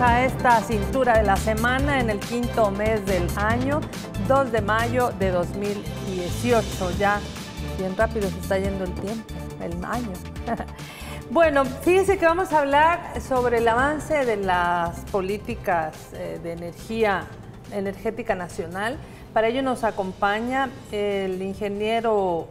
A esta cintura de la semana en el quinto mes del año, 2 de mayo de 2018. Ya bien rápido se está yendo el tiempo, el año. Bueno, fíjense que vamos a hablar sobre el avance de las políticas eh, de energía energética nacional. Para ello nos acompaña el ingeniero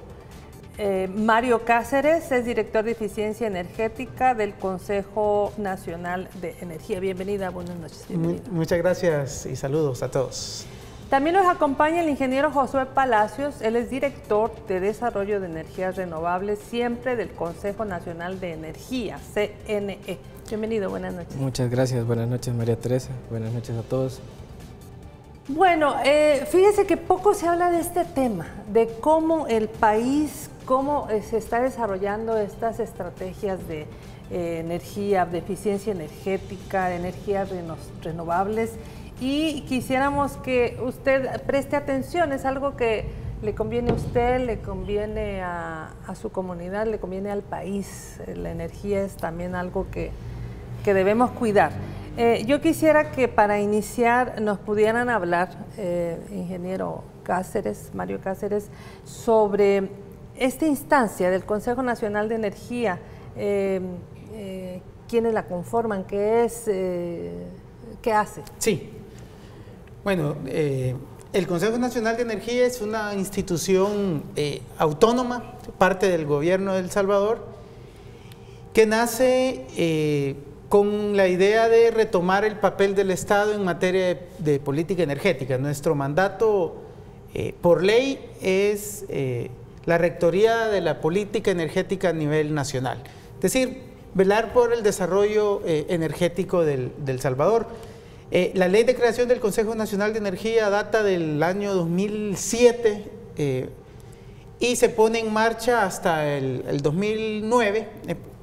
eh, Mario Cáceres es director de eficiencia energética del Consejo Nacional de Energía. Bienvenida, buenas noches. Muchas gracias y saludos a todos. También nos acompaña el ingeniero Josué Palacios, él es director de Desarrollo de Energías Renovables, siempre del Consejo Nacional de Energía, CNE. Bienvenido, buenas noches. Muchas gracias, buenas noches María Teresa, buenas noches a todos. Bueno, eh, fíjese que poco se habla de este tema, de cómo el país cómo eh, se está desarrollando estas estrategias de eh, energía, de eficiencia energética, de energías renovables y quisiéramos que usted preste atención, es algo que le conviene a usted, le conviene a, su comunidad, le conviene al país. La energía es también algo que, debemos cuidar. Eh, yo quisiera que para iniciar nos pudieran hablar, ingeniero Cáceres, Mario Cáceres, sobre esta instancia del Consejo Nacional de Energía, eh, eh, ¿quiénes la conforman? ¿Qué es? Eh, ¿Qué hace? Sí. Bueno, el Consejo Nacional de Energía es una institución autónoma, parte del gobierno de El Salvador, que nace con la idea de retomar el papel del Estado en materia de, política energética. Nuestro mandato por ley es la Rectoría de la Política Energética a nivel nacional. Es decir, velar por el desarrollo eh, energético del, Salvador. Eh, la ley de creación del Consejo Nacional de Energía data del año 2007 eh, y se pone en marcha hasta el, 2009,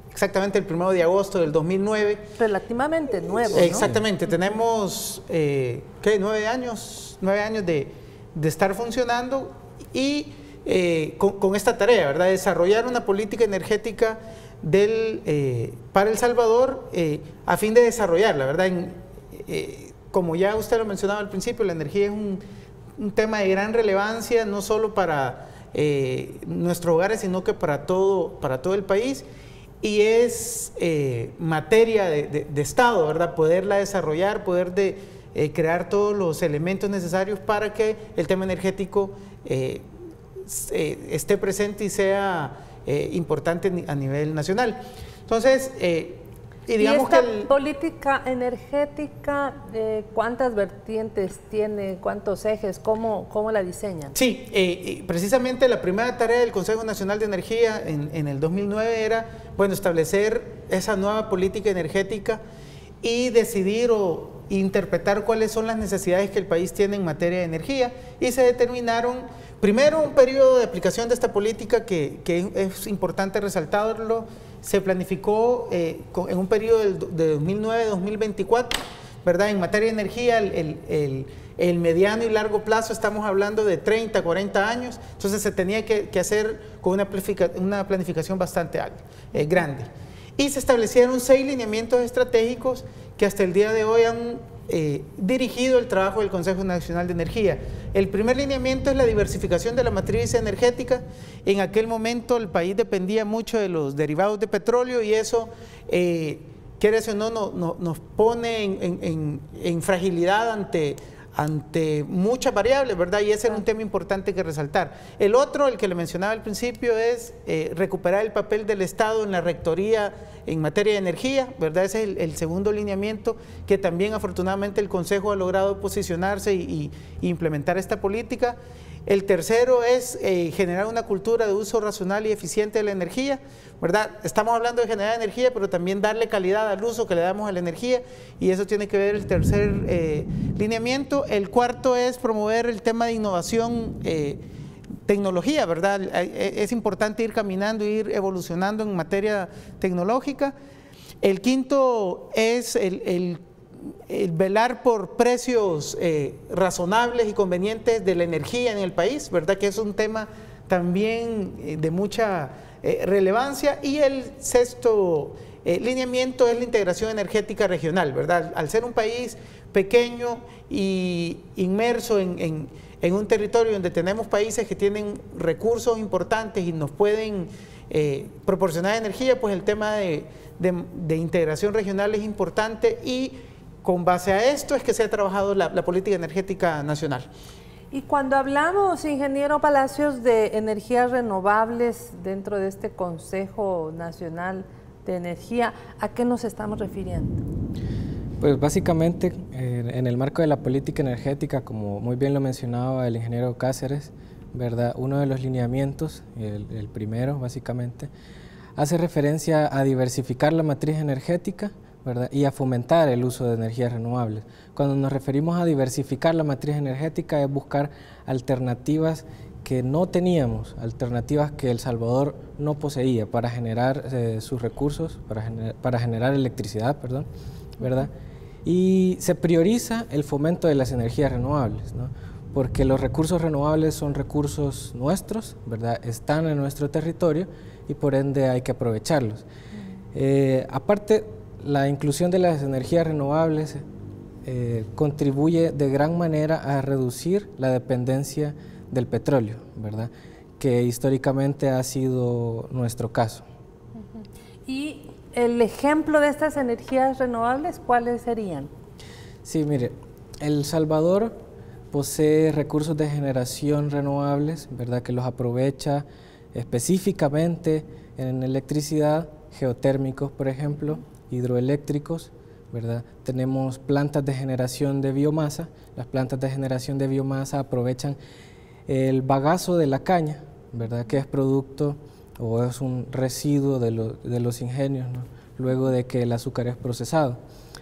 exactamente el 1 de agosto del 2009. Relativamente nuevo. Exactamente, tenemos, ¿qué? Nueve años, nueve años de, de estar funcionando y eh, con, esta tarea, ¿verdad? Desarrollar una política energética del, eh, para El Salvador eh, a fin de desarrollarla, ¿verdad? como ya usted lo mencionaba al principio, la energía es un, tema de gran relevancia, no solo para nuestros hogares, sino que para todo, para todo el país. Y es materia de, Estado, ¿verdad? Poderla desarrollar, poder de, crear todos los elementos necesarios para que el tema energético eh, esté presente y sea eh, importante a nivel nacional. Entonces, eh, y digamos esta que política energética, ¿cuántas vertientes tiene? ¿Cuántos ejes? ¿Cómo, cómo la diseñan? Sí, precisamente la primera tarea del Consejo Nacional de Energía en, en, el 2009 era, bueno, establecer esa nueva política energética y decidir o interpretar cuáles son las necesidades que el país tiene en materia de energía y se determinaron Primero, un periodo de aplicación de esta política que, es importante resaltarlo, se planificó eh, en un periodo de 2009-2024, ¿verdad? En materia de energía, el, mediano y largo plazo estamos hablando de 30, 40 años, entonces se tenía que, hacer con una, planificación bastante eh, grande. Y se establecieron seis lineamientos estratégicos que hasta el día de hoy han eh, dirigido el trabajo del Consejo Nacional de Energía. El primer lineamiento es la diversificación de la matriz energética. En aquel momento el país dependía mucho de los derivados de petróleo y eso, eh, o no, no, nos pone en fragilidad ante ante muchas variables, ¿verdad? Y ese era un tema importante que resaltar. El otro, el que le mencionaba al principio, es eh, recuperar el papel del Estado en la rectoría en materia de energía, ¿verdad? Ese es el, segundo lineamiento que también afortunadamente el Consejo ha logrado posicionarse y implementar esta política. El tercero es eh, generar una cultura de uso racional y eficiente de la energía, ¿verdad? Estamos hablando de generar energía, pero también darle calidad al uso que le damos a la energía y eso tiene que ver el tercer eh, lineamiento. El cuarto es promover el tema de innovación. Eh, tecnología, ¿verdad? Es importante ir caminando, ir evolucionando en materia tecnológica. El quinto es el el velar por precios eh, razonables y convenientes de la energía en el país, ¿verdad? Que es un tema también eh, de mucha eh, relevancia. Y el sexto eh, lineamiento es la integración energética regional, ¿verdad? Al ser un país pequeño y inmerso en, un territorio donde tenemos países que tienen recursos importantes y nos pueden eh, proporcionar energía, pues el tema de, integración regional es importante y con base a esto es que se ha trabajado la política energética nacional. Y cuando hablamos, ingeniero Palacios, de energías renovables dentro de este Consejo Nacional de Energía, ¿a qué nos estamos refiriendo? Pues básicamente en el marco de la política energética, como muy bien lo mencionaba el ingeniero Cáceres, ¿verdad? uno de los lineamientos, el, primero básicamente, hace referencia a diversificar la matriz energética y a fomentar el uso de energías renovables. Cuando nos referimos a diversificar la matriz energética es buscar alternativas que no teníamos, alternativas que El Salvador no poseía para generar eh, sus recursos, para, generar electricidad, perdón, ¿verdad? Y se prioriza el fomento de las energías renovables, porque los recursos renovables son recursos nuestros, ¿verdad? Están en nuestro territorio y por ende hay que aprovecharlos. Eh, aparte, la inclusión de las energías renovables eh, contribuye de gran manera a reducir la dependencia del petróleo, ¿verdad? que históricamente ha sido nuestro caso. ¿Y el ejemplo de estas energías renovables cuáles serían? Sí, mire, El Salvador posee recursos de generación renovables, ¿verdad? que los aprovecha específicamente en electricidad, geotérmicos, por ejemplo, hidroeléctricos, ¿verdad? Tenemos plantas de generación de biomasa. Las plantas de generación de biomasa aprovechan el bagazo de la caña, ¿verdad? Que es producto o es un residuo de, los ingenios, luego de que el azúcar es procesado.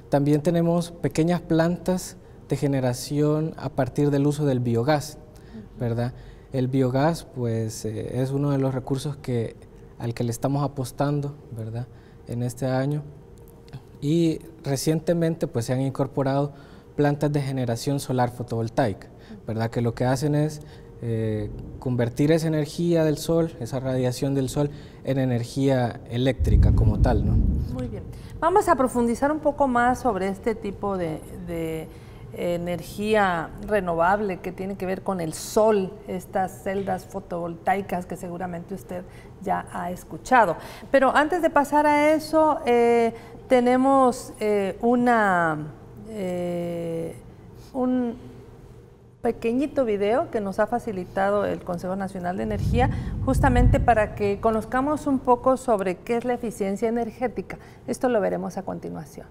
También tenemos pequeñas plantas de generación a partir del uso del biogás, ¿verdad? El biogás, pues, eh, es uno de los recursos que, al que le estamos apostando, ¿verdad? En este año y recientemente pues se han incorporado plantas de generación solar fotovoltaica, ¿verdad? Que lo que hacen es eh, convertir esa energía del sol, esa radiación del sol, en energía eléctrica como tal, ¿no? Muy bien. Vamos a profundizar un poco más sobre este tipo de, energía renovable que tiene que ver con el sol, estas celdas fotovoltaicas que seguramente usted ya ha escuchado. Pero antes de pasar a eso, eh, tenemos eh, una, eh, un pequeñito video que nos ha facilitado el Consejo Nacional de Energía justamente para que conozcamos un poco sobre qué es la eficiencia energética. Esto lo veremos a continuación.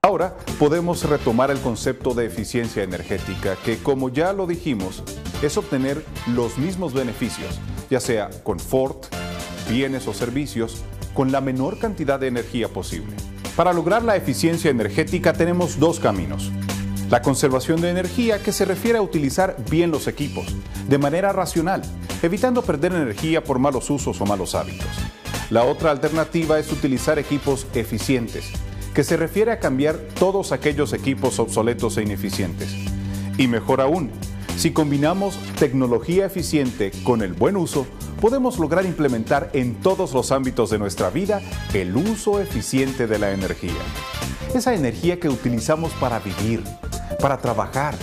Ahora podemos retomar el concepto de eficiencia energética que, como ya lo dijimos, es obtener los mismos beneficios, ya sea confort, bienes o servicios, con la menor cantidad de energía posible. Para lograr la eficiencia energética tenemos dos caminos. La conservación de energía que se refiere a utilizar bien los equipos, de manera racional, evitando perder energía por malos usos o malos hábitos. La otra alternativa es utilizar equipos eficientes, que se refiere a cambiar todos aquellos equipos obsoletos e ineficientes. Y mejor aún, si combinamos tecnología eficiente con el buen uso, podemos lograr implementar en todos los ámbitos de nuestra vida el uso eficiente de la energía. Esa energía que utilizamos para vivir, para trabajar,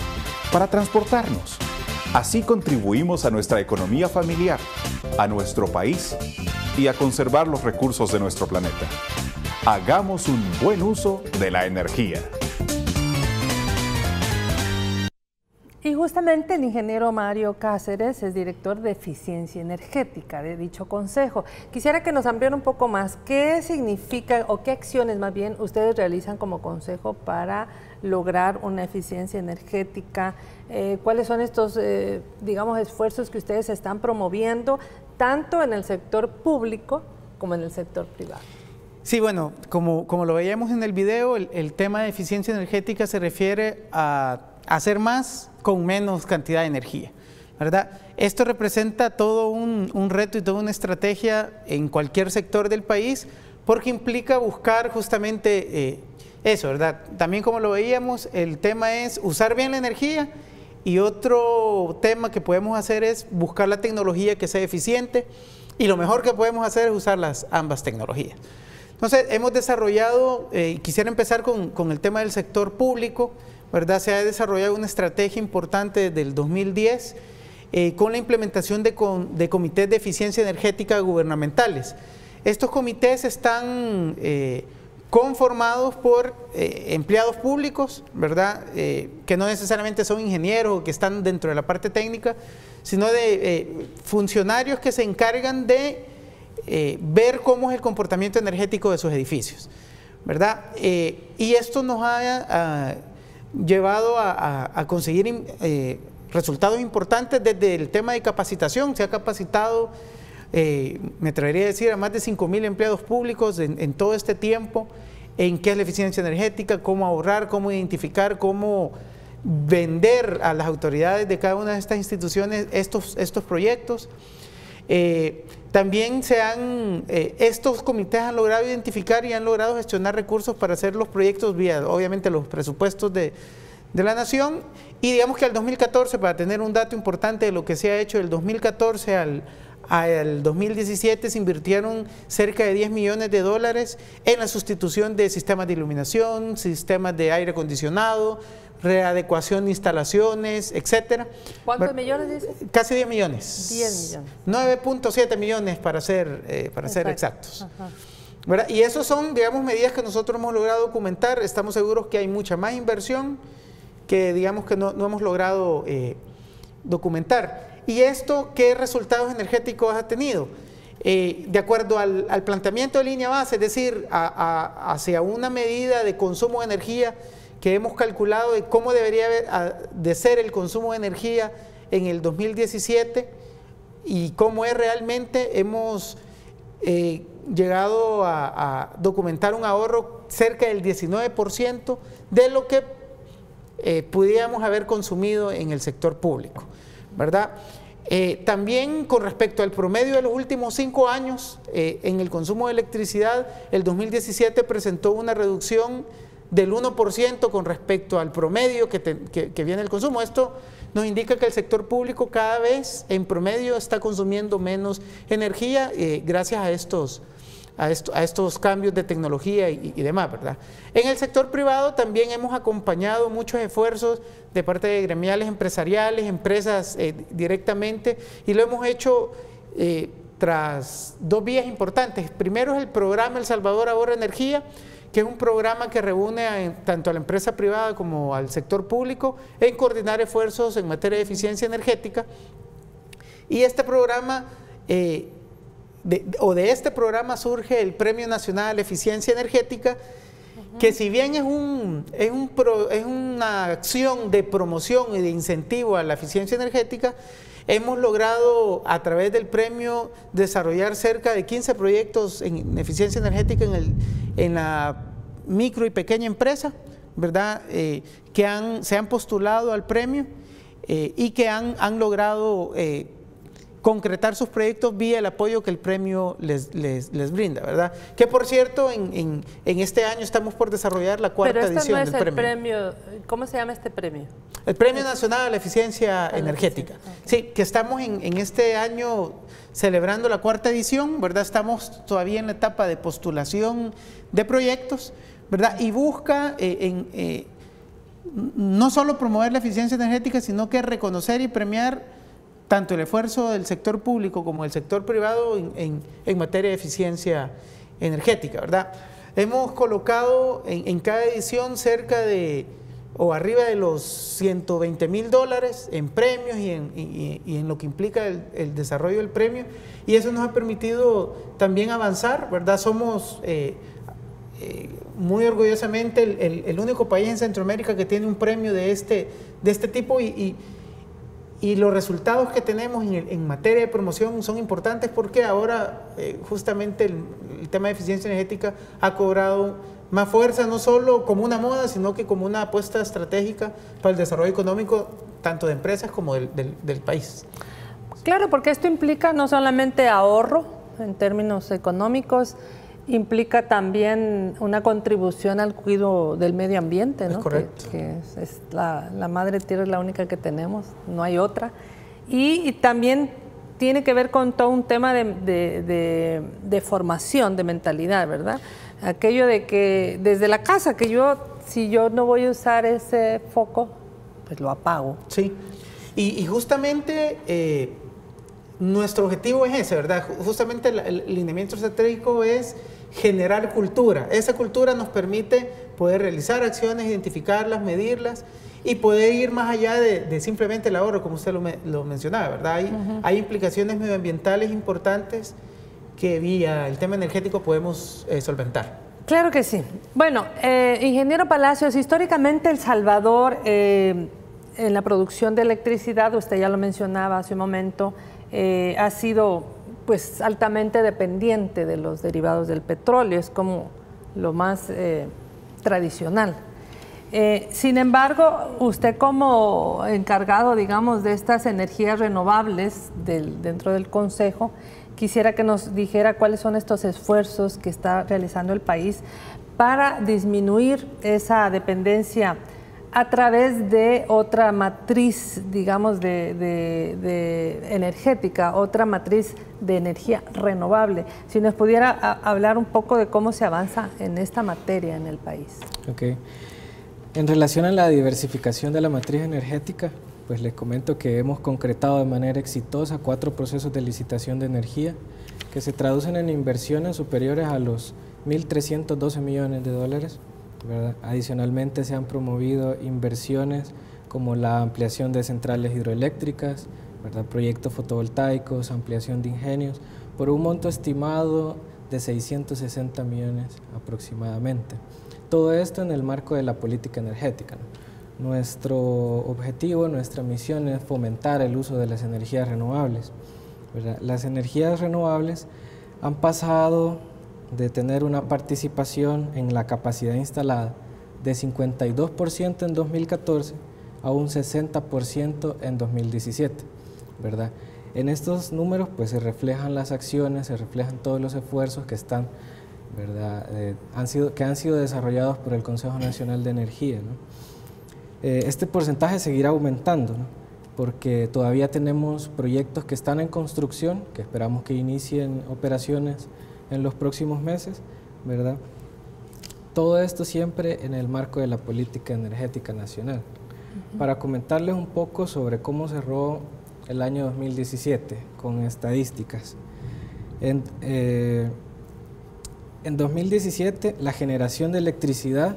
para transportarnos. Así contribuimos a nuestra economía familiar, a nuestro país y a conservar los recursos de nuestro planeta. Hagamos un buen uso de la energía. Y justamente el ingeniero Mario Cáceres es director de eficiencia energética de dicho consejo. Quisiera que nos ampliara un poco más qué significa o qué acciones más bien ustedes realizan como consejo para lograr una eficiencia energética, eh, cuáles son estos, eh, digamos, esfuerzos que ustedes están promoviendo tanto en el sector público como en el sector privado. Sí, bueno, como, como lo veíamos en el video, el, el tema de eficiencia energética se refiere a hacer más con menos cantidad de energía. ¿verdad? Esto representa todo un, reto y toda una estrategia en cualquier sector del país porque implica buscar justamente eh, eso, ¿verdad? También como lo veíamos, el tema es usar bien la energía y otro tema que podemos hacer es buscar la tecnología que sea eficiente y lo mejor que podemos hacer es usar las ambas tecnologías. Entonces, hemos desarrollado, y quisiera empezar con, con, el tema del sector público, ¿verdad? Se ha desarrollado una estrategia importante desde el 2010 eh, con la implementación de, comités de eficiencia energética gubernamentales. Estos comités están eh, conformados por eh, empleados públicos, ¿verdad? que no necesariamente son ingenieros o que están dentro de la parte técnica, sino de funcionarios que se encargan de ver cómo es el comportamiento energético de sus edificios, ¿verdad? y esto nos ha llevado a, conseguir resultados importantes desde el tema de capacitación. Se ha capacitado, eh, me atrevería a decir, a más de 5 mil empleados públicos en, todo este tiempo en qué es la eficiencia energética, cómo ahorrar, cómo identificar, cómo vender a las autoridades de cada una de estas instituciones estos, estos proyectos. Eh, también se han, eh, estos comités han logrado identificar y han logrado gestionar recursos para hacer los proyectos vía, obviamente, los presupuestos de, de la nación. Y digamos que al 2014, para tener un dato importante de lo que se ha hecho del 2014 al, al 2017 se invirtieron cerca de 10 millones de dólares en la sustitución de sistemas de iluminación, sistemas de aire acondicionado, readecuación de instalaciones, etcétera. ¿Cuántos millones dice? Casi 10 millones. 10 millones. 9.7 millones para ser, eh, para ser exactos. Y esos son, digamos, medidas que nosotros hemos logrado documentar. Estamos seguros que hay mucha más inversión que digamos que no, hemos logrado eh, documentar. ¿Y esto qué resultados energéticos ha tenido? Eh, de acuerdo al, planteamiento de línea base, es decir, hacia una medida de consumo de energía que hemos calculado de cómo debería de ser el consumo de energía en el 2017 y cómo es realmente, hemos eh, llegado a, documentar un ahorro cerca del 19% de lo que eh, pudiéramos haber consumido en el sector público, ¿verdad? Eh, también con respecto al promedio de los últimos cinco años eh, en el consumo de electricidad, el 2017 presentó una reducción del 1% con respecto al promedio que, que, viene el consumo. Esto nos indica que el sector público cada vez en promedio está consumiendo menos energía gracias a estos, a, estos cambios de tecnología y, demás, ¿verdad? En el sector privado también hemos acompañado muchos esfuerzos de parte de gremiales empresariales, empresas eh, directamente, y lo hemos hecho eh, tras dos vías importantes. Primero es el programa El Salvador Ahorra Energía, que es un programa que reúne tanto a la empresa privada como al sector público en coordinar esfuerzos en materia de eficiencia energética. Y este programa eh, o de este programa surge el Premio Nacional Eficiencia Energética, que si bien es, un, es, un es una acción de promoción y de incentivo a la eficiencia energética, hemos logrado a través del premio desarrollar cerca de 15 proyectos en eficiencia energética en, el, en la micro y pequeña empresa, ¿verdad? Eh, que han, se han postulado al premio eh, y que han, han logrado... Eh, concretar sus proyectos vía el apoyo que el premio les, les, brinda, ¿verdad? Que por cierto, en, en, este año estamos por desarrollar la cuarta Pero este edición no es del el premio. ¿Cómo se llama este premio? El Premio Nacional a la Eficiencia Energética. Sí, que estamos en, en, este año celebrando la cuarta edición, ¿verdad? Estamos todavía en la etapa de postulación de proyectos, ¿verdad? Y busca eh, en, eh, no solo promover la eficiencia energética, sino que reconocer y premiar tanto el esfuerzo del sector público como del sector privado en, materia de eficiencia energética, ¿verdad? Hemos colocado en, cada edición cerca de o arriba de los 120 mil dólares en premios y en, lo que implica el, desarrollo del premio y eso nos ha permitido también avanzar, ¿verdad? Somos eh, eh, muy orgullosamente el, único país en Centroamérica que tiene un premio de este, de este tipo y los resultados que tenemos en, materia de promoción son importantes porque ahora eh, justamente el, tema de eficiencia energética ha cobrado más fuerza, no solo como una moda, sino que como una apuesta estratégica para el desarrollo económico tanto de empresas como del, del país. Claro, porque esto implica no solamente ahorro en términos económicos, implica también una contribución al cuidado del medio ambiente, ¿no? correcto. Que, es, la, madre tierra es la única que tenemos, no hay otra. Y, también tiene que ver con todo un tema de, formación, de mentalidad, ¿verdad? Aquello de que desde la casa, que yo, si yo no voy a usar ese foco, pues lo apago. Sí, y, justamente eh, nuestro objetivo es ese, ¿verdad? Justamente el, el lineamiento estratégico es generar cultura. Esa cultura nos permite poder realizar acciones, identificarlas, medirlas y poder ir más allá de, simplemente el ahorro, como usted lo, mencionaba, ¿verdad? Hay, hay, implicaciones medioambientales importantes que vía el tema energético podemos eh, solventar. Claro que sí. Bueno, eh, ingeniero Palacios, históricamente El Salvador eh, en la producción de electricidad, usted ya lo mencionaba hace un momento, ha sido pues altamente dependiente de los derivados del petróleo, es como lo más tradicional. Eh, sin embargo, usted como encargado, digamos, de estas energías renovables dentro del Consejo, quisiera que nos dijera cuáles son estos esfuerzos que está realizando el país para disminuir esa dependencia a través de otra matriz, digamos, de, energética, otra matriz de energía renovable. Si nos pudiera hablar un poco de cómo se avanza en esta materia en el país. Okay. En relación a la diversificación de la matriz energética, pues les comento que hemos concretado de manera exitosa cuatro procesos de licitación de energía que se traducen en inversiones superiores a los 1.312 millones de dólares. Adicionalmente se han promovido inversiones como la ampliación de centrales hidroeléctricas, proyectos fotovoltaicos, ampliación de ingenios, por un monto estimado de 660 millones aproximadamente. Todo esto en el marco de la política energética. Nuestro objetivo, nuestra misión es fomentar el uso de las energías renovables. Las energías renovables han pasado de tener una participación en la capacidad instalada de 52% en 2014 a un 60% en 2017. ¿verdad? En estos números pues, se reflejan las acciones, se reflejan todos los esfuerzos que están ¿verdad? Eh, han sido, que han sido desarrollados por el Consejo Nacional de Energía. Eh, este porcentaje seguirá aumentando, porque todavía tenemos proyectos que están en construcción, que esperamos que inicien operaciones en los próximos meses, ¿verdad? Todo esto siempre en el marco de la política energética nacional. Para comentarles un poco sobre cómo cerró el año 2017 con estadísticas. En, eh, en 2017, la generación de electricidad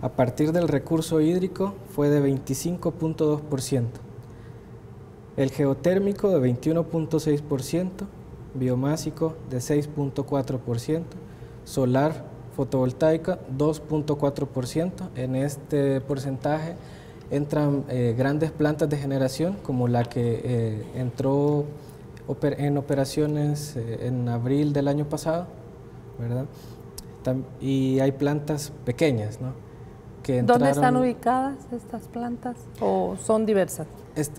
a partir del recurso hídrico fue de 25.2%, el geotérmico de 21.6%, biomásico de 6.4%, solar fotovoltaica 2.4%. En este porcentaje entran eh, grandes plantas de generación como la que eh, entró en operaciones eh, en abril del año pasado, ¿verdad? y hay plantas pequeñas, ¿no? Que ¿Dónde están ubicadas estas plantas o son diversas?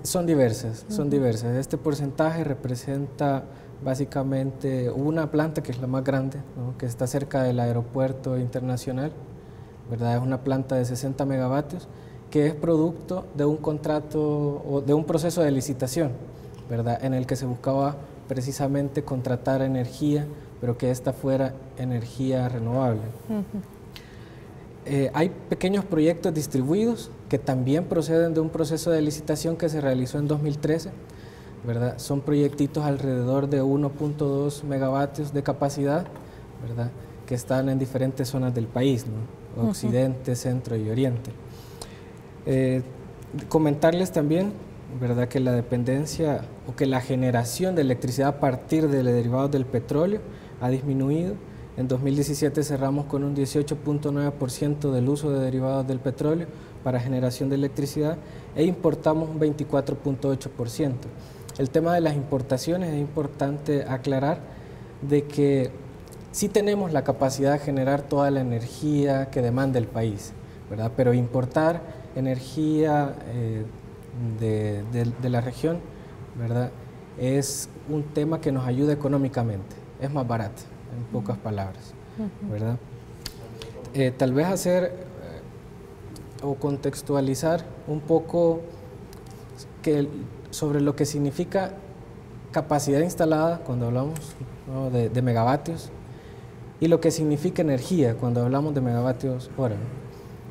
son diversas, son diversas. Este porcentaje representa básicamente una planta que es la más grande, que está cerca del aeropuerto internacional, ¿verdad? Es una planta de 60 megavatios que es producto de un contrato o de un proceso de licitación, ¿verdad? En el que se buscaba precisamente contratar energía pero que esta fuera energía renovable. Eh, hay pequeños proyectos distribuidos que también proceden de un proceso de licitación que se realizó en 2013. ¿Verdad? Son proyectitos alrededor de 1.2 megavatios de capacidad, ¿verdad? que están en diferentes zonas del país, occidente, centro y oriente. Eh, comentarles también ¿verdad? que la dependencia o que la generación de electricidad a partir de derivados del petróleo ha disminuido. En 2017 cerramos con un 18.9% del uso de derivados del petróleo para generación de electricidad e importamos un 24.8%. El tema de las importaciones es importante aclarar de que sí tenemos la capacidad de generar toda la energía que demanda el país, ¿verdad? pero importar energía eh, de, de la región ¿verdad? es un tema que nos ayuda económicamente es más barato, en pocas palabras, ¿verdad? Eh, tal vez hacer eh, o contextualizar un poco que, sobre lo que significa capacidad instalada cuando hablamos de, megavatios y lo que significa energía cuando hablamos de megavatios hora.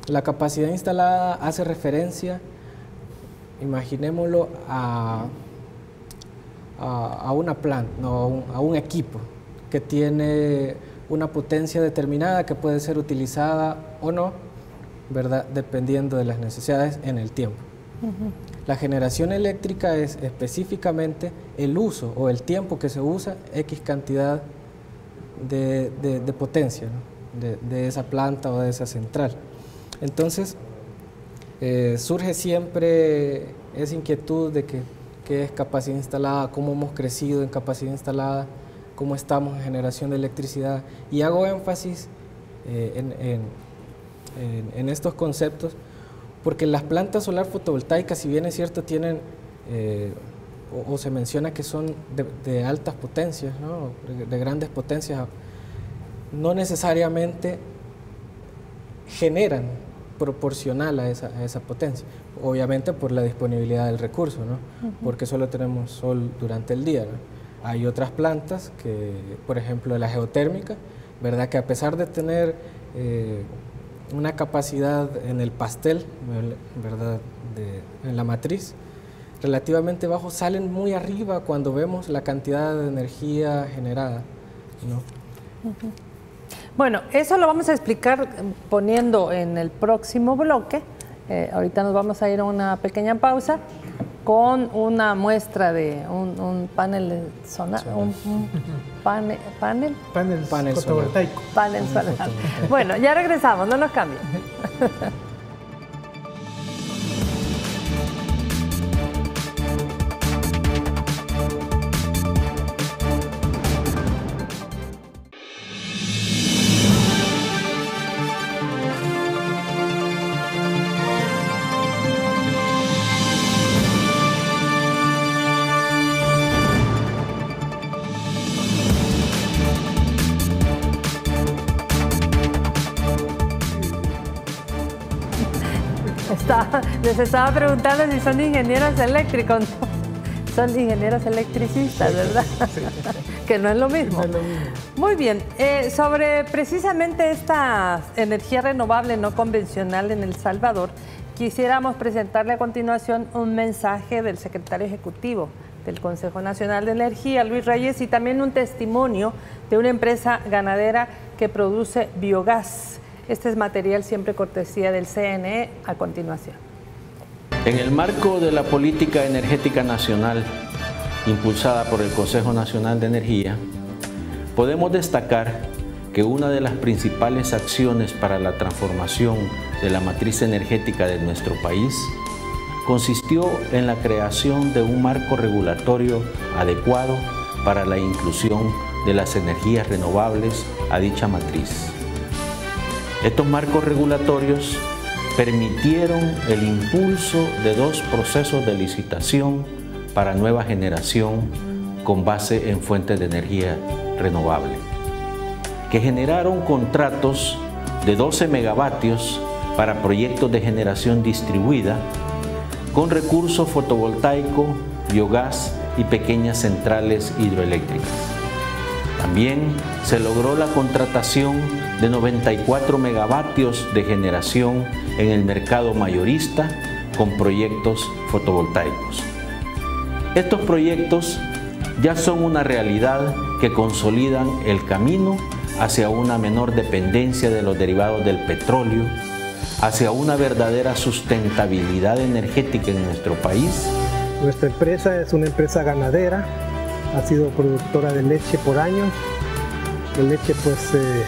La capacidad instalada hace referencia, imaginémoslo, a, a, una planta, no, a un equipo que tiene una potencia determinada que puede ser utilizada o no, ¿verdad? dependiendo de las necesidades en el tiempo. La generación eléctrica es específicamente el uso o el tiempo que se usa X cantidad de, potencia de, esa planta o de esa central. Entonces, eh, surge siempre esa inquietud de que, qué es capacidad instalada, cómo hemos crecido en capacidad instalada, cómo estamos en generación de electricidad. Y hago énfasis eh, en estos conceptos porque las plantas solar fotovoltaicas, si bien es cierto, tienen, eh, o, se menciona que son de, altas potencias, de, grandes potencias, no necesariamente generan proporcional a esa, potencia, obviamente por la disponibilidad del recurso, porque solo tenemos sol durante el día. Hay otras plantas que, por ejemplo, la geotérmica, ¿verdad? que a pesar de tener eh, una capacidad en el pastel, ¿verdad? en la matriz, relativamente bajo, salen muy arriba cuando vemos la cantidad de energía generada. Bueno, eso lo vamos a explicar poniendo en el próximo bloque. Eh, ahorita nos vamos a ir a una pequeña pausa con una muestra de un, panel solar, un, panel, panel, panel, panel fotovoltaico. Panel solar. Bueno, ya regresamos, no nos cambien. les estaba preguntando si son ingenieros eléctricos. Son ingenieros electricistas, ¿verdad? que no es lo mismo. Muy bien. Eh, sobre precisamente esta energía renovable no convencional en El Salvador, quisiéramos presentarle a continuación un mensaje del secretario ejecutivo del Consejo Nacional de Energía, Luis Reyes, y también un testimonio de una empresa ganadera que produce biogás. Este es material siempre cortesía del CNE a continuación. En el marco de la política energética nacional impulsada por el Consejo Nacional de Energía, podemos destacar que una de las principales acciones para la transformación de la matriz energética de nuestro país consistió en la creación de un marco regulatorio adecuado para la inclusión de las energías renovables a dicha matriz. Estos marcos regulatorios permitieron el impulso de dos procesos de licitación para nueva generación con base en fuentes de energía renovable, que generaron contratos de 12 megavatios para proyectos de generación distribuida con recursos fotovoltaico, biogás y pequeñas centrales hidroeléctricas. También se logró la contratación de 94 megavatios de generación en el mercado mayorista con proyectos fotovoltaicos. Estos proyectos ya son una realidad que consolidan el camino hacia una menor dependencia de los derivados del petróleo, hacia una verdadera sustentabilidad energética en nuestro país. Nuestra empresa es una empresa ganadera, ha sido productora de leche por años, la leche pues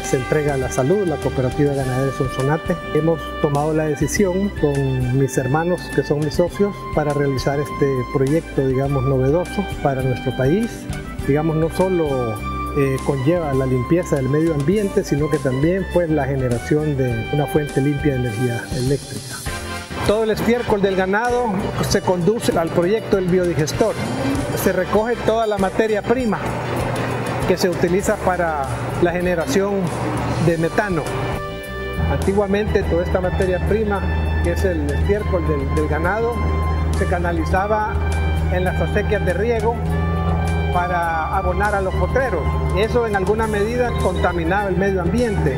se entrega a la salud, la cooperativa ganadera Sonsonate. Hemos tomado la decisión con mis hermanos que son mis socios para realizar este proyecto digamos novedoso para nuestro país. Digamos no solo eh, conlleva la limpieza del medio ambiente, sino que también pues la generación de una fuente limpia de energía eléctrica. Todo el estiércol del ganado se conduce al proyecto del biodigestor. Se recoge toda la materia prima que se utiliza para la generación de metano. Antiguamente toda esta materia prima, que es el estiércol del, ganado, se canalizaba en las acequias de riego para abonar a los potreros. Eso en alguna medida contaminaba el medio ambiente.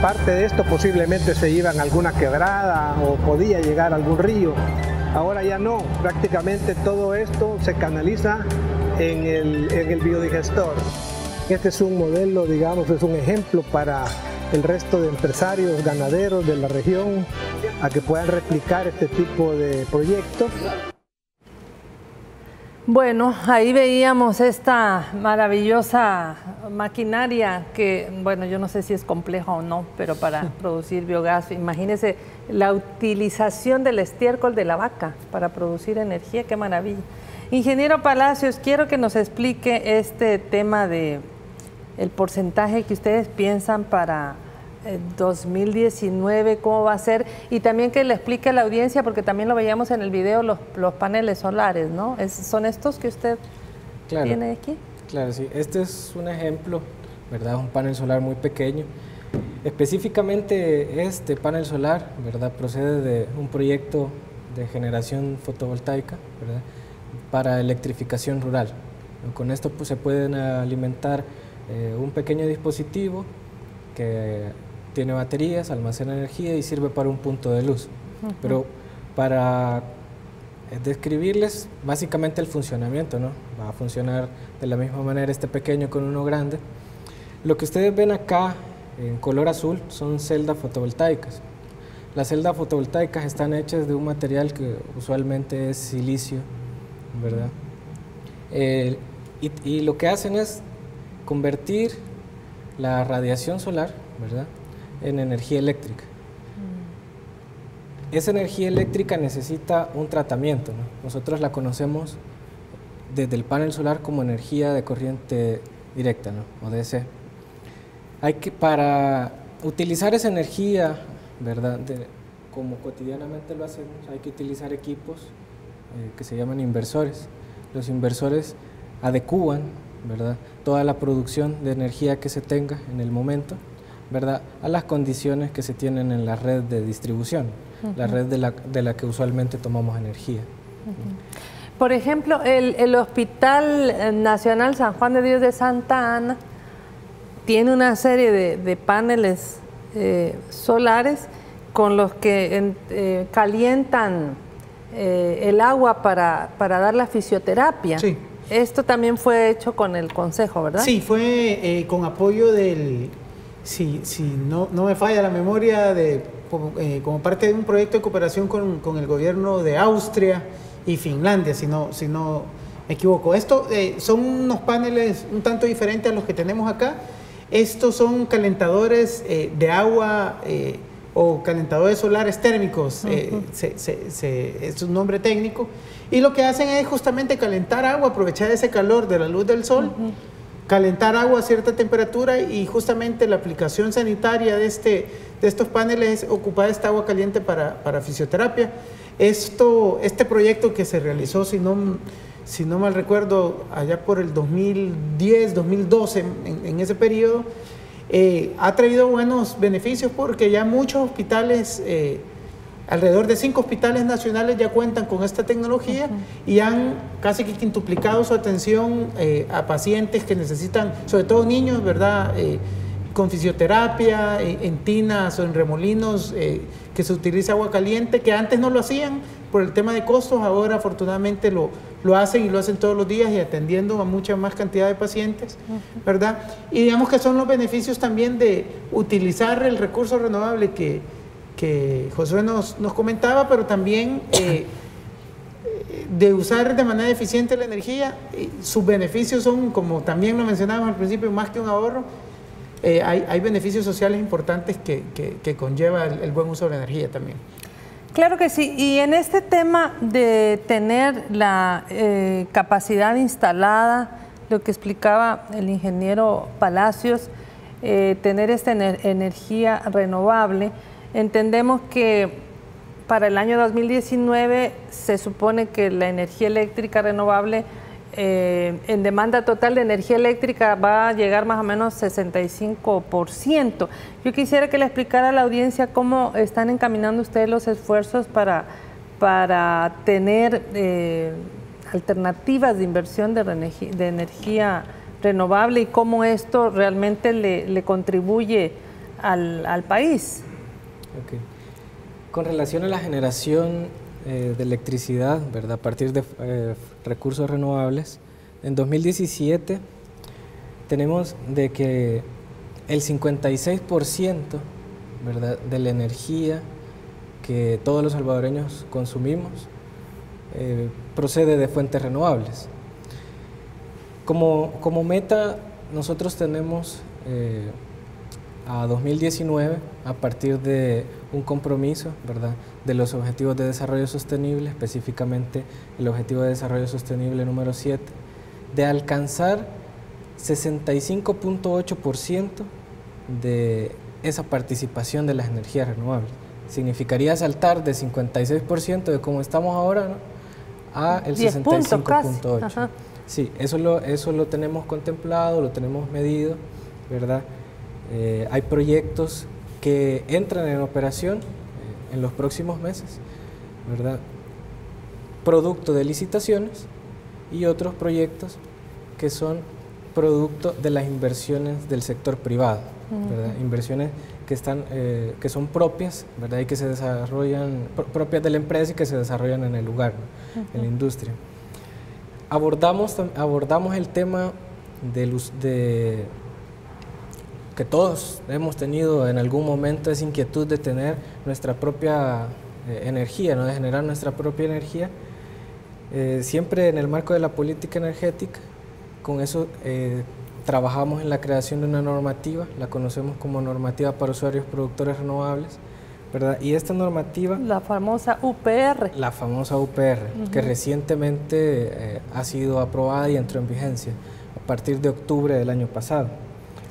Parte de esto posiblemente se iba en alguna quebrada o podía llegar a algún río. Ahora ya no, prácticamente todo esto se canaliza en el, en el biodigestor. Este es un modelo, digamos, es un ejemplo para el resto de empresarios, ganaderos de la región, a que puedan replicar este tipo de proyectos. Bueno, ahí veíamos esta maravillosa maquinaria que, bueno, yo no sé si es compleja o no, pero para producir biogás, imagínense la utilización del estiércol de la vaca para producir energía, qué maravilla. Ingeniero Palacios, quiero que nos explique este tema de el porcentaje que ustedes piensan para 2019, cómo va a ser, y también que le explique a la audiencia, porque también lo veíamos en el video, los, paneles solares, ¿no? ¿Son estos que usted tiene aquí? Claro, sí. Este es un ejemplo, ¿verdad? Un panel solar muy pequeño. Específicamente este panel solar, ¿verdad? Procede de un proyecto de generación fotovoltaica, ¿verdad? Para electrificación rural. Con esto pues, se pueden alimentar eh, un pequeño dispositivo que tiene baterías, almacena energía y sirve para un punto de luz. Pero para eh, describirles básicamente el funcionamiento, ¿no? Va a funcionar de la misma manera este pequeño con uno grande. Lo que ustedes ven acá en color azul son celdas fotovoltaicas. Las celdas fotovoltaicas están hechas de un material que usualmente es silicio, ¿verdad? y, y, lo que hacen es convertir la radiación solar, ¿verdad? En energía eléctrica. Mm. Esa energía eléctrica necesita un tratamiento. Nosotros la conocemos desde el panel solar como energía de corriente directa ¿no? o DC. Hay que, para utilizar esa energía, ¿verdad? como cotidianamente lo hacemos, hay que utilizar equipos eh, que se llaman inversores. Los inversores adecúan ¿verdad? toda la producción de energía que se tenga en el momento ¿verdad? a las condiciones que se tienen en la red de distribución, la red de la, de la, que usualmente tomamos energía. Por ejemplo, el, el, Hospital Nacional San Juan de Dios de Santa Ana tiene una serie de, de paneles eh, solares con los que eh, calientan eh, el agua para, para, dar la fisioterapia. Sí. Esto también fue hecho con el Consejo, ¿verdad? Sí, fue con apoyo del si, si no, no, me falla la memoria, de, eh, como, parte de un proyecto de cooperación con, con, el gobierno de Austria y Finlandia, si no, si no me equivoco. Esto eh, son unos paneles un tanto diferentes a los que tenemos acá. Estos son calentadores eh, de agua o calentadores solares térmicos, es un nombre técnico, y lo que hacen es justamente calentar agua, aprovechar ese calor de la luz del sol calentar agua a cierta temperatura y justamente la aplicación sanitaria de, este, de estos paneles es ocupar esta agua caliente para, para fisioterapia. Esto, este proyecto que se realizó, si no, si no mal recuerdo, allá por el 2010, 2012, en, ese periodo, eh, ha traído buenos beneficios porque ya muchos hospitales eh, Alrededor de cinco hospitales nacionales ya cuentan con esta tecnología y han casi que quintuplicado su atención eh, a pacientes que necesitan, sobre todo niños, ¿verdad? Eh, con fisioterapia, eh, en tinas o en remolinos, que se utiliza agua caliente, que antes no lo hacían por el tema de costos, ahora afortunadamente lo, lo hacen y lo hacen todos los días y atendiendo a mucha más cantidad de pacientes, ¿verdad? Y digamos que son los beneficios también de utilizar el recurso renovable que que Josué nos, nos comentaba, pero también eh, de usar de manera eficiente la energía. Sus beneficios son, como también lo mencionábamos al principio, más que un ahorro. Eh, hay, hay, beneficios sociales importantes que, que, conlleva el, buen uso de la energía también. Claro que sí, y en este tema de tener la eh, capacidad instalada, lo que explicaba el ingeniero Palacios, tener esta energía renovable, Entendemos que para el año 2019 se supone que la energía eléctrica renovable eh, en demanda total de energía eléctrica va a llegar más o menos 65%. Yo quisiera que le explicara a la audiencia cómo están encaminando ustedes los esfuerzos para, para tener, eh, alternativas de inversión de, de energía renovable y cómo esto realmente le, contribuye al, país. Con relación a la generación eh, de electricidad, ¿verdad? a partir de eh, recursos renovables, en 2017 tenemos de que el 56% ¿verdad? de la energía que todos los salvadoreños consumimos eh, procede de fuentes renovables. Como, como meta, nosotros tenemos a 2019, a partir de un compromiso ¿verdad? de los Objetivos de Desarrollo Sostenible, específicamente el Objetivo de Desarrollo Sostenible número 7, de alcanzar 65.8% de esa participación de las energías renovables. Significaría saltar de 56% de como estamos ahora a el 65.8%. Sí, eso lo, eso lo tenemos contemplado, lo tenemos medido, ¿verdad? Eh, hay proyectos que entran en operación eh, en los próximos meses, ¿verdad? Producto de licitaciones y otros proyectos que son producto de las inversiones del sector privado, ¿verdad? Inversiones que, están, eh, que son propias, ¿verdad? Y que se desarrollan, propias de la empresa y que se desarrollan en el lugar, en la industria. Abordamos, abordamos el tema de, de que todos hemos tenido en algún momento esa inquietud de tener nuestra propia eh, energía, ¿no? de generar nuestra propia energía, eh, siempre en el marco de la política energética, con eso eh, trabajamos en la creación de una normativa, la conocemos como normativa para usuarios productores renovables, ¿verdad? Y esta normativa... La famosa UPR. La famosa UPR, que recientemente ha sido aprobada y entró en vigencia a partir de octubre del año pasado.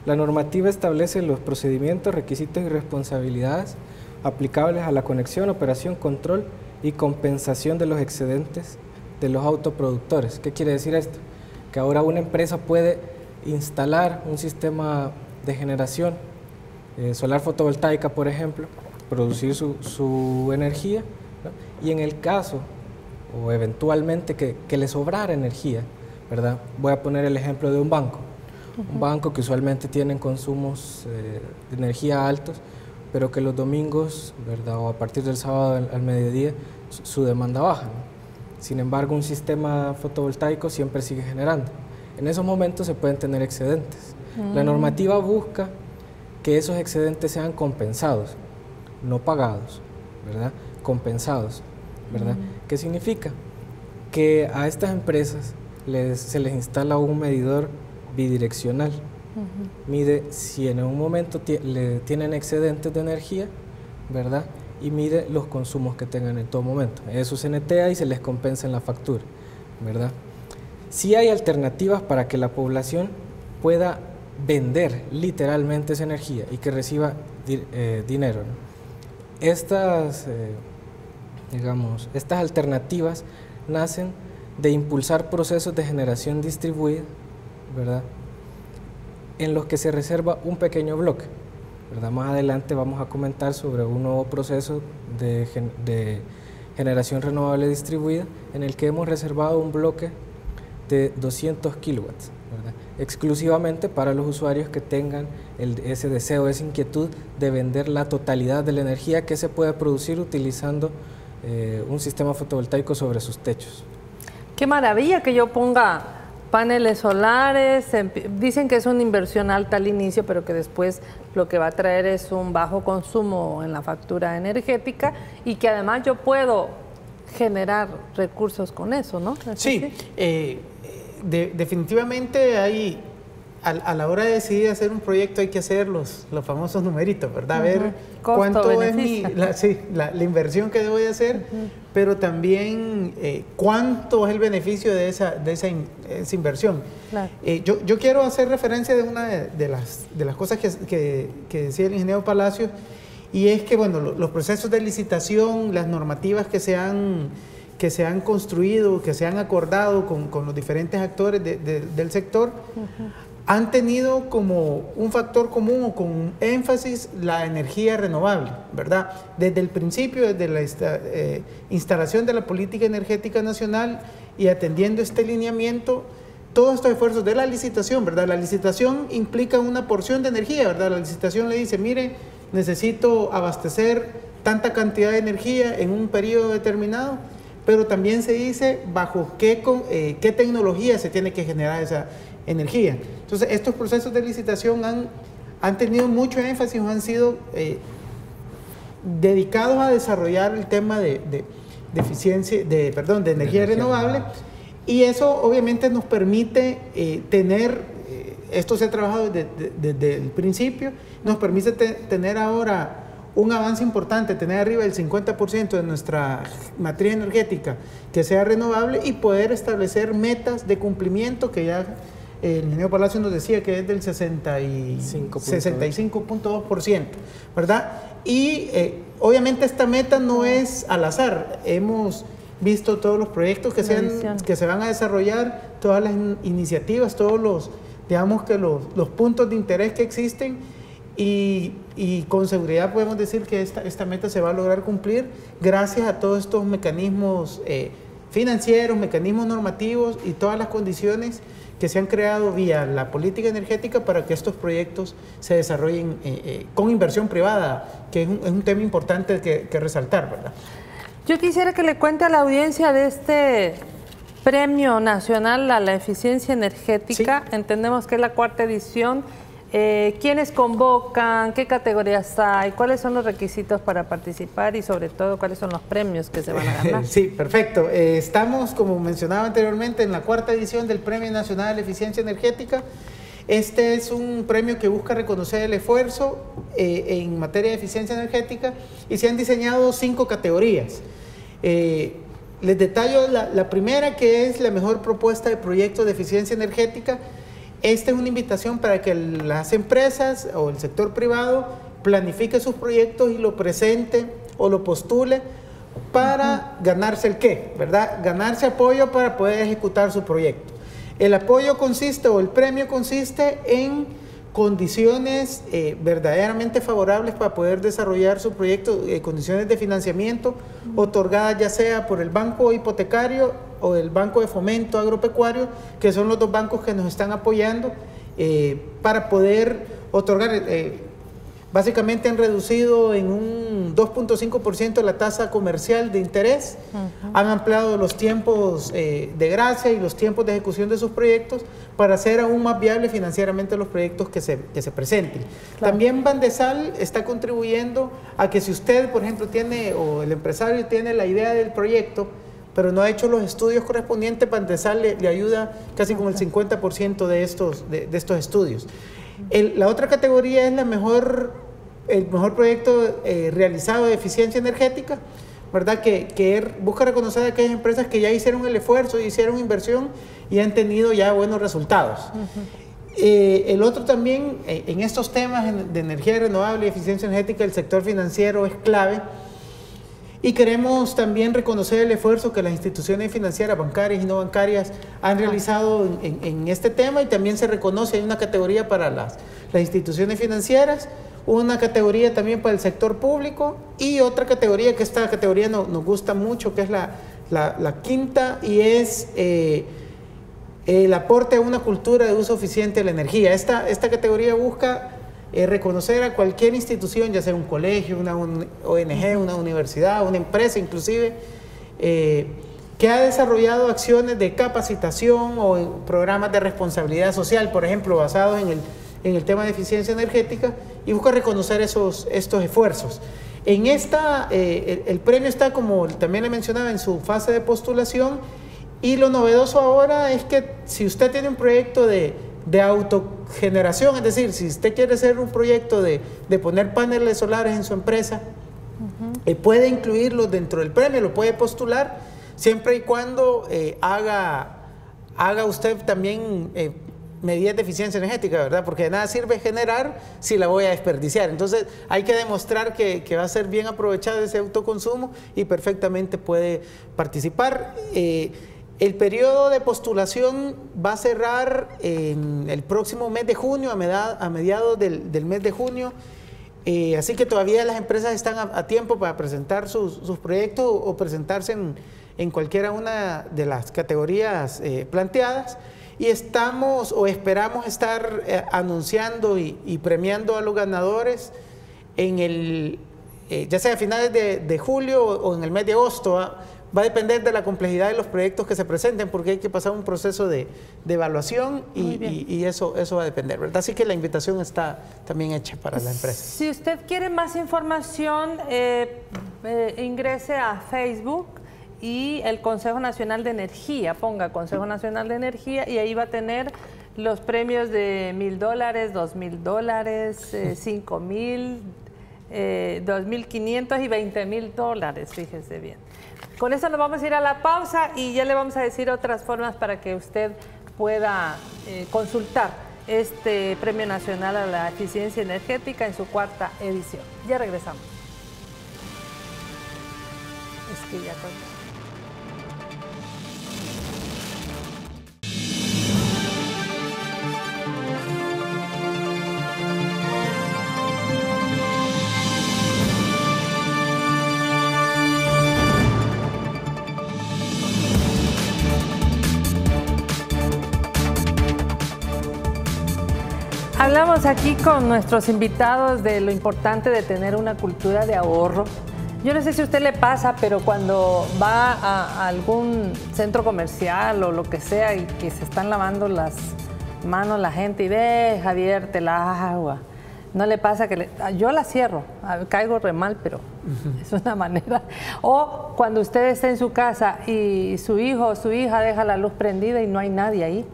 La normativa establece los procedimientos, requisitos y responsabilidades aplicables a la conexión, operación, control y compensación de los excedentes de los autoproductores. ¿Qué quiere decir esto? Que ahora una empresa puede instalar un sistema de generación eh, solar fotovoltaica, por ejemplo, producir su, energía y en el caso o eventualmente que, le sobrara energía, ¿verdad? Voy a poner el ejemplo de un banco. Un banco que usualmente tiene consumos eh, de energía altos, pero que los domingos, ¿verdad? O a partir del sábado al, mediodía, su, demanda baja. Sin embargo, un sistema fotovoltaico siempre sigue generando. En esos momentos se pueden tener excedentes. La mm. normativa busca que esos excedentes sean compensados no pagados, ¿verdad? Compensados, ¿verdad? ¿Qué significa? Que a estas empresas se les instala un medidor bidireccional. Mide si en un momento le tienen excedentes de energía, ¿verdad? Y mide los consumos que tengan en todo momento. Eso se netea y se les compensa en la factura, ¿verdad? Si hay alternativas para que la población pueda vender literalmente esa energía y que reciba eh, dinero. ¿no? Estas, eh, digamos, estas alternativas nacen de impulsar procesos de generación distribuida, ¿verdad? En los que se reserva un pequeño bloque. Más adelante vamos a comentar sobre un nuevo proceso de, de generación renovable distribuida en el que hemos reservado un bloque de 200 kilowatts exclusivamente para los usuarios que tengan ese deseo, esa inquietud de vender la totalidad de la energía que se puede producir utilizando eh, un sistema fotovoltaico sobre sus techos. Qué maravilla que yo ponga paneles solares, dicen que es una inversión alta al inicio, pero que después lo que va a traer es un bajo consumo en la factura energética y que además yo puedo generar recursos con eso, ¿no? sí, eh, definitivamente hay, a, la hora de decidir hacer un proyecto hay que hacer los, los famosos numeritos, ¿verdad? Ver cuánto es mi, la, sí, la, inversión que debo de hacer, pero también eh, cuánto es el beneficio de esa, de esa, inversión. Eh, yo, yo, quiero hacer referencia de una de, las, de las cosas que, que, decía el ingeniero Palacio, y es que, bueno, los procesos de licitación, las normativas que se han que se han construido, que se han acordado con, los diferentes actores del sector, han tenido como un factor común o con énfasis la energía renovable, ¿verdad? Desde el principio, desde la eh, instalación de la política energética nacional y atendiendo este lineamiento, todos estos esfuerzos de la licitación, ¿verdad? La licitación implica una porción de energía, ¿verdad? La licitación le dice, mire, necesito abastecer tanta cantidad de energía en un periodo determinado, pero también se dice bajo qué, eh, qué tecnología se tiene que generar esa energía. Entonces, estos procesos de licitación han, han tenido mucho énfasis, han sido eh, dedicados a desarrollar el tema de, de, eficiencia, de, perdón, de energía, renovable, y eso obviamente nos permite eh, tener, eh, esto se ha trabajado desde, el principio, nos permite tener ahora un avance importante, tener arriba del 50% de nuestra matriz energética que sea renovable y poder establecer metas de cumplimiento que ya el ingeniero Palacio nos decía que es del 65.2%, ¿verdad? Y eh, obviamente esta meta no es al azar, hemos visto todos los proyectos que, que se van a desarrollar, todas las iniciativas, todos los, digamos que los, puntos de interés que existen y, con seguridad podemos decir que esta, esta, meta se va a lograr cumplir gracias a todos estos mecanismos eh, financieros, mecanismos normativos y todas las condiciones que se han creado vía la política energética para que estos proyectos se desarrollen eh, eh, con inversión privada, que es un, tema importante que, resaltar, ¿verdad? Yo quisiera que le cuente a la audiencia de este Premio Nacional a la Eficiencia Energética. Entendemos que es la cuarta edición eh, ¿Quiénes convocan? ¿Qué categorías hay? ¿Cuáles son los requisitos para participar? Y sobre todo, ¿cuáles son los premios que se van a ganar? Sí, perfecto. Eh, estamos, como mencionaba anteriormente, en la cuarta edición del Premio Nacional de Eficiencia Energética. Este es un premio que busca reconocer el esfuerzo eh, en materia de eficiencia energética y se han diseñado cinco categorías. les detallo la, la primera, que es la mejor propuesta de proyecto de eficiencia energética esta es una invitación para que las empresas o el sector privado planifique sus proyectos y lo presente o lo postule para ganarse el qué, ¿verdad? Ganarse apoyo para poder ejecutar su proyecto. El apoyo consiste o el premio consiste en condiciones eh, verdaderamente favorables para poder desarrollar su proyecto, eh, condiciones de financiamiento otorgadas ya sea por el banco hipotecario o el Banco de Fomento Agropecuario, que son los dos bancos que nos están apoyando eh, para poder otorgar Básicamente han reducido en un 2.5% la tasa comercial de interés, han ampliado los tiempos eh, de gracia y los tiempos de ejecución de sus proyectos para hacer aún más viables financieramente los proyectos que se, que se presenten. También Bandesal está contribuyendo a que si usted, por ejemplo, tiene o el empresario tiene la idea del proyecto, pero no ha hecho los estudios correspondientes, Bandesal le, ayuda casi con el 50% de estos, de estos estudios la otra categoría es la mejor, el mejor proyecto eh, realizado de eficiencia energética, ¿verdad? Que, que, busca reconocer a aquellas empresas que ya hicieron el esfuerzo, hicieron inversión y han tenido ya buenos resultados. Eh, el otro también, eh, en estos temas de energía renovable y eficiencia energética, el sector financiero es clave y queremos también reconocer el esfuerzo que las instituciones financieras, bancarias y no bancarias han realizado en, este tema y también se reconoce, hay una categoría para las, las instituciones financieras, una categoría también para el sector público y otra categoría que esta categoría nos gusta mucho, que es la, la, quinta y es eh, el aporte a una cultura de uso eficiente de la energía. Esta, esta categoría busca eh, reconocer a cualquier institución, ya sea un colegio, una ONG, una universidad, una empresa inclusive, eh, que ha desarrollado acciones de capacitación o programas de responsabilidad social, por ejemplo, basados en el, en el tema de eficiencia energética, y busca reconocer esos, estos esfuerzos. En esta, eh, el, premio está, como también le mencionaba, en su fase de postulación, y lo novedoso ahora es que si usted tiene un proyecto de de autogeneración, es decir, si usted quiere hacer un proyecto de, poner paneles solares en su empresa, eh, puede incluirlo dentro del premio, lo puede postular, siempre y cuando eh, haga, haga usted también eh, medidas de eficiencia energética, ¿verdad? Porque de nada sirve generar si la voy a desperdiciar. Entonces hay que demostrar que, va a ser bien aprovechado ese autoconsumo y perfectamente puede participar. El periodo de postulación va a cerrar en el próximo mes de junio, a mediados del, mes de junio. Eh, así que todavía las empresas están a, tiempo para presentar sus, proyectos o presentarse en, cualquiera una de las categorías eh, planteadas. Y estamos o esperamos estar eh, anunciando y, premiando a los ganadores en el, ya sea a finales de, julio o, en el mes de agosto. Va a depender de la complejidad de los proyectos que se presenten porque hay que pasar un proceso de, evaluación y, eso, eso va a depender, ¿verdad? Así que la invitación está también hecha para la empresa. Si usted quiere más información, eh, eh, ingrese a Facebook y el Consejo Nacional de Energía, ponga Consejo Nacional de Energía y ahí va a tener los premios de mil dólares, dos mil dólares, eh, cinco mil, dos mil quinientos y veinte mil dólares, fíjese bien. Con eso nos vamos a ir a la pausa y ya le vamos a decir otras formas para que usted pueda eh, consultar este Premio Nacional a la Eficiencia Energética en su cuarta edición. Ya regresamos. Es que ya Hablamos aquí con nuestros invitados de lo importante de tener una cultura de ahorro. Yo no sé si a usted le pasa, pero cuando va a, algún centro comercial o lo que sea y que se están lavando las manos la gente y ve, Javier, te la agua. No le pasa que yo la cierro, caigo re mal, pero es una manera. O cuando usted está en su casa y su hijo o su hija deja la luz prendida y no hay nadie ahí.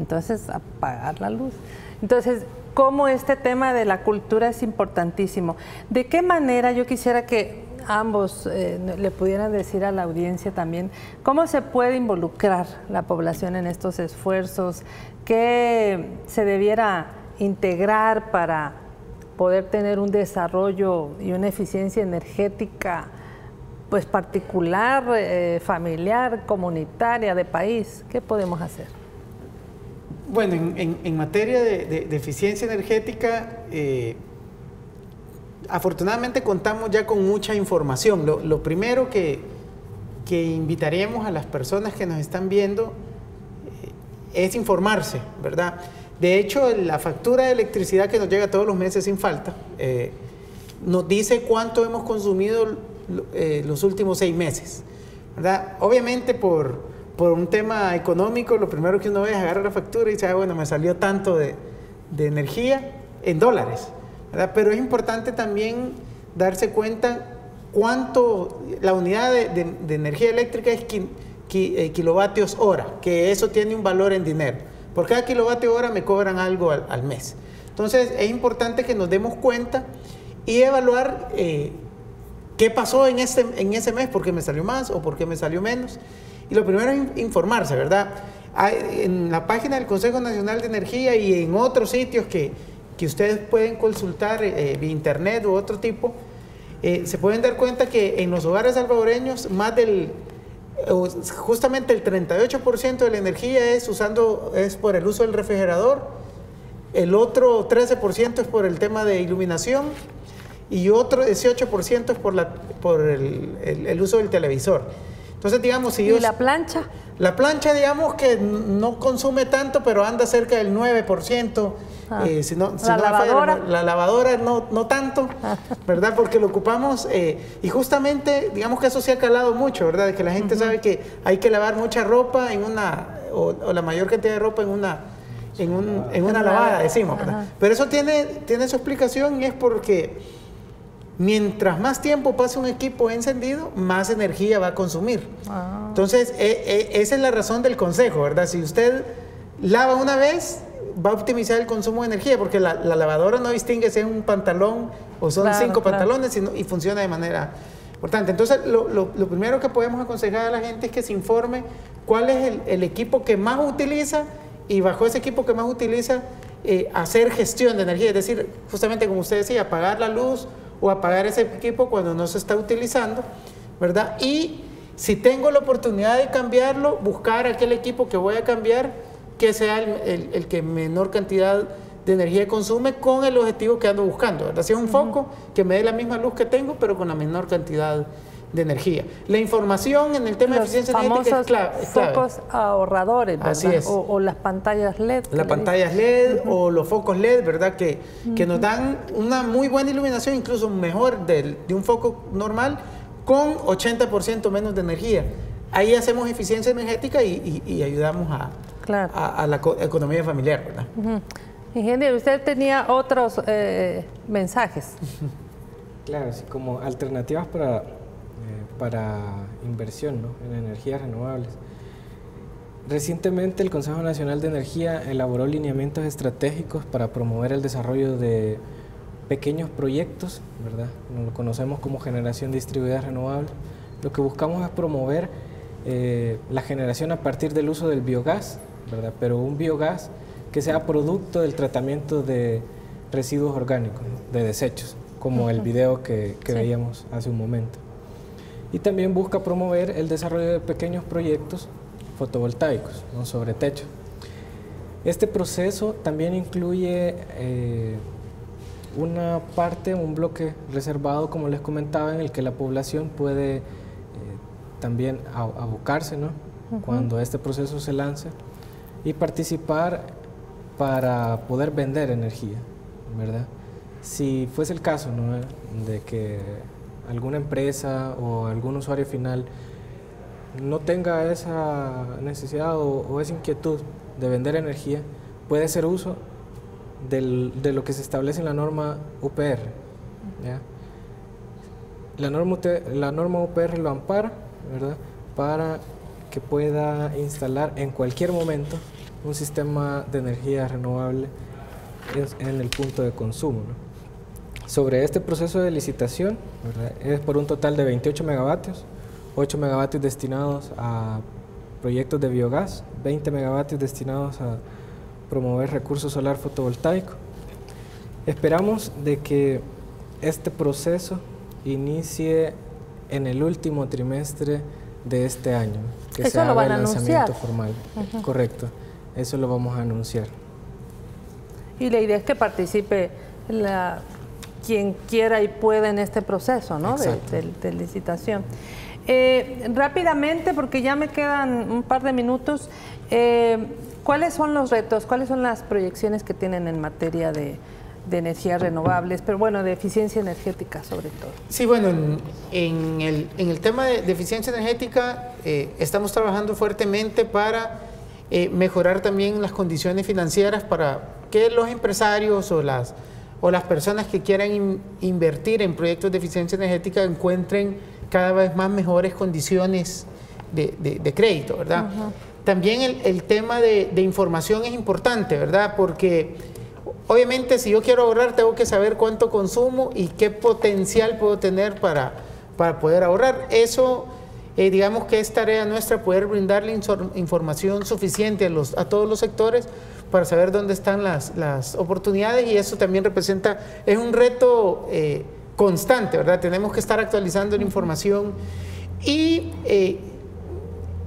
Entonces, apagar la luz. Entonces, cómo este tema de la cultura es importantísimo. ¿De qué manera yo quisiera que ambos eh, le pudieran decir a la audiencia también cómo se puede involucrar la población en estos esfuerzos, qué se debiera integrar para poder tener un desarrollo y una eficiencia energética pues particular, eh, familiar, comunitaria, de país? ¿Qué podemos hacer? Bueno, en, materia de, eficiencia energética, eh, afortunadamente contamos ya con mucha información. Lo, primero que, que, invitaríamos a las personas que nos están viendo eh, es informarse, ¿verdad? De hecho, la factura de electricidad que nos llega todos los meses sin falta eh, nos dice cuánto hemos consumido los últimos seis meses, ¿verdad? Obviamente por por un tema económico, lo primero que uno ve es agarrar la factura y dice, ah, bueno, me salió tanto de, energía en dólares. Pero es importante también darse cuenta cuánto la unidad de, energía eléctrica es eh, kilovatios hora, que eso tiene un valor en dinero. Por cada kilovatio hora me cobran algo al, mes. Entonces es importante que nos demos cuenta y evaluar eh, qué pasó en, este, en ese mes, por qué me salió más o por qué me salió menos. Y lo primero es informarse, ¿verdad? en la página del Consejo Nacional de Energía y en otros sitios que, que ustedes pueden consultar eh, vía internet u otro tipo, eh, se pueden dar cuenta que en los hogares salvadoreños más del justamente el 38% de la energía es usando es por el uso del refrigerador, el otro 13% es por el tema de iluminación y otro 18% es por, la, por el, el uso del televisor. Entonces, digamos, si yo... ¿Y la plancha? La plancha, digamos que no consume tanto, pero anda cerca del 9%. Ah. Eh, si no, la, lavadora. la lavadora no, no tanto, ¿verdad? Porque lo ocupamos eh, y justamente, digamos que eso se ha calado mucho, ¿verdad? De que la gente sabe que hay que lavar mucha ropa en una, o, la mayor cantidad de ropa en una, en, un, en una lavada, decimos, ¿verdad? Pero eso tiene, tiene su explicación y es porque Mientras más tiempo pase un equipo encendido, más energía va a consumir. Ah. Entonces, e, e, esa es la razón del consejo, ¿verdad? Si usted lava una vez, va a optimizar el consumo de energía, porque la, lavadora no distingue si es un pantalón o son cinco pantalones y funciona de manera importante. Entonces, lo, primero que podemos aconsejar a la gente es que se informe cuál es el, equipo que más utiliza y bajo ese equipo que más utiliza, eh, hacer gestión de energía, es decir, justamente como usted decía, apagar la luz o apagar ese equipo cuando no se está utilizando, ¿verdad? Y si tengo la oportunidad de cambiarlo, buscar aquel equipo que voy a cambiar que sea el, que menor cantidad de energía consume con el objetivo que ando buscando. ¿verdad? Si es un foco que me dé la misma luz que tengo, pero con la menor cantidad de energía. La información en el tema de eficiencia energética es clave. focos ahorradores, ¿verdad? Así es. O, las pantallas LED. Las pantallas LED o los focos LED, ¿verdad? Que, que nos dan una muy buena iluminación, incluso mejor de, de un foco normal, con 80% menos de energía. Ahí hacemos eficiencia energética y, ayudamos a, a, la economía familiar, ¿verdad? Ingeniero, usted tenía otros eh, mensajes. Claro, así como alternativas para para inversión en energías renovables. Recientemente el Consejo Nacional de Energía elaboró lineamientos estratégicos para promover el desarrollo de pequeños proyectos, ¿verdad? Lo conocemos como generación distribuida renovable. Lo que buscamos es promover eh, la generación a partir del uso del biogás, ¿verdad? Pero un biogás que sea producto del tratamiento de residuos orgánicos, de desechos, como el video que, veíamos hace un momento y también busca promover el desarrollo de pequeños proyectos fotovoltaicos sobre techo. Este proceso también incluye eh, una parte, un bloque reservado, como les comentaba, en el que la población puede eh, también abocarse ¿no? cuando este proceso se lance y participar para poder vender energía, ¿verdad? Si fuese el caso ¿no? de que alguna empresa o algún usuario final no tenga esa necesidad o, esa inquietud de vender energía, puede hacer uso de lo que se establece en la norma UPR. La, norma, la norma UPR lo ampara ¿verdad? para que pueda instalar en cualquier momento un sistema de energía renovable en, el punto de consumo sobre este proceso de licitación, es por un total de 28 megavatios, 8 megavatios destinados a proyectos de biogás, 20 megavatios destinados a promover recursos solar fotovoltaico. Esperamos de que este proceso inicie en el último trimestre de este año, que se haga el lanzamiento formal. Correcto, eso lo vamos a anunciar. Y la idea es que participe la quien quiera y pueda en este proceso ¿no? de, licitación. Eh, rápidamente, porque ya me quedan un par de minutos, eh, ¿cuáles son los retos, cuáles son las proyecciones que tienen en materia de, energías renovables, pero bueno, de eficiencia energética sobre todo? Sí, bueno, en, el, tema de, eficiencia energética eh, estamos trabajando fuertemente para mejorar también las condiciones financieras para que los empresarios o las o las personas que quieran invertir en proyectos de eficiencia energética encuentren cada vez más mejores condiciones de, crédito, ¿verdad? También el, tema de, información es importante, ¿verdad? Porque obviamente si yo quiero ahorrar tengo que saber cuánto consumo y qué potencial puedo tener para, para poder ahorrar. Eso, eh, digamos que es tarea nuestra poder brindarle información suficiente a, los, a todos los sectores para saber dónde están las, las oportunidades y eso también representa, es un reto eh, constante, ¿verdad? Tenemos que estar actualizando la información y eh,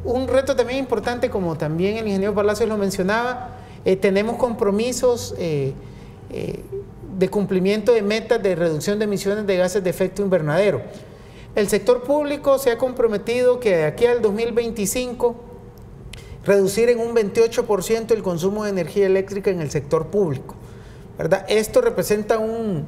un reto también importante, como también el ingeniero Palacios lo mencionaba, eh, tenemos compromisos de cumplimiento de metas de reducción de emisiones de gases de efecto invernadero. El sector público se ha comprometido que de aquí al 2025 reducir en un 28% el consumo de energía eléctrica en el sector público. ¿verdad? Esto representa un,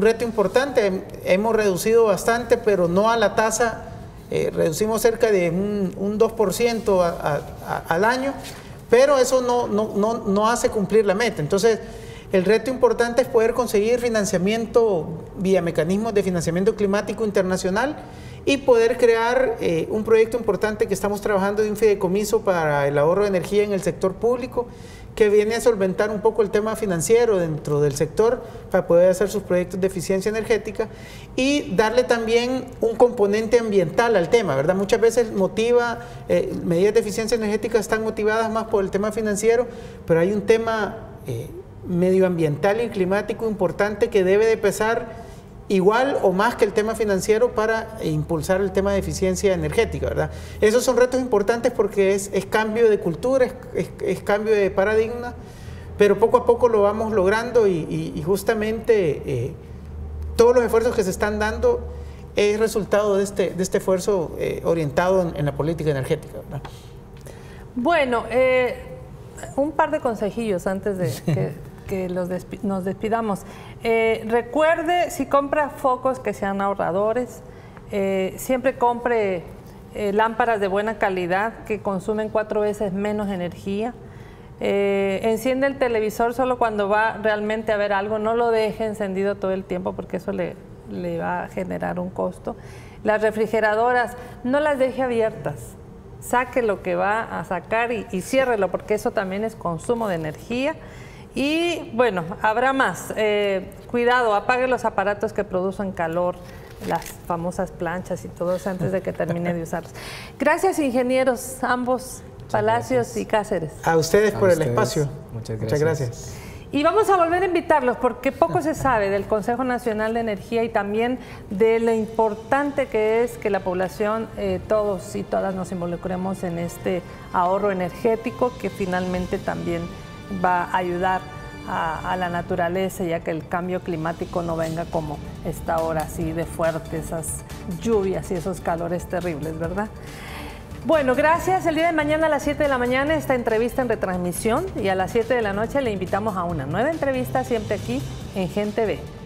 reto importante. Hemos reducido bastante, pero no a la tasa, eh, reducimos cerca de un, 2% al año, pero eso no, no, no hace cumplir la meta. Entonces, el reto importante es poder conseguir financiamiento vía mecanismos de financiamiento climático internacional y poder crear eh, un proyecto importante que estamos trabajando de un fideicomiso para el ahorro de energía en el sector público que viene a solventar un poco el tema financiero dentro del sector para poder hacer sus proyectos de eficiencia energética y darle también un componente ambiental al tema, ¿verdad? Muchas veces motiva, eh, medidas de eficiencia energética están motivadas más por el tema financiero, pero hay un tema eh, medioambiental y climático importante que debe de pesar igual o más que el tema financiero para impulsar el tema de eficiencia energética, ¿verdad? Esos son retos importantes porque es, cambio de cultura, es, cambio de paradigma, pero poco a poco lo vamos logrando y, justamente eh, todos los esfuerzos que se están dando es resultado de este, de este esfuerzo eh, orientado en, la política energética. ¿verdad? Bueno, eh, un par de consejillos antes de que, nos despidamos. Eh, recuerde, si compra focos que sean ahorradores, eh, siempre compre lámparas de buena calidad que consumen cuatro veces menos energía. enciende el televisor solo cuando va realmente a ver algo, no lo deje encendido todo el tiempo porque eso le, le va a generar un costo. Las refrigeradoras, no las deje abiertas saque lo que va a sacar y, y ciérrelo, porque eso también es consumo de energía. Y bueno, habrá más. Eh, cuidado, apague los aparatos que producen calor, las famosas planchas y todo eso antes de que termine de usarlos. Gracias, ingenieros, ambos, Palacios y Cáceres. A ustedes por el espacio. Muchas gracias. Muchas gracias. Y vamos a volver a invitarlos porque poco se sabe del Consejo Nacional de Energía y también de lo importante que es que la población, eh, todos y todas nos involucremos en este ahorro energético que finalmente también va a ayudar a, la naturaleza ya que el cambio climático no venga como esta hora así de fuerte, esas lluvias y esos calores terribles, ¿verdad? Bueno, gracias. El día de mañana a las 7 de la mañana esta entrevista en retransmisión y a las 7 de la noche le invitamos a una nueva entrevista siempre aquí en Gente B.